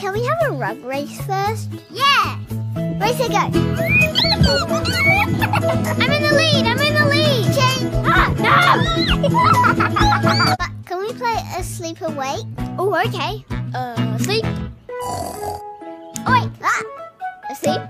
Can we have a rug race first? Yeah! Race it, go! I'm in the lead! I'm in the lead! Change! Ah, no! but can we play a sleep awake? Oh, okay. Uh, sleep. Oh, awake! Ah! Asleep.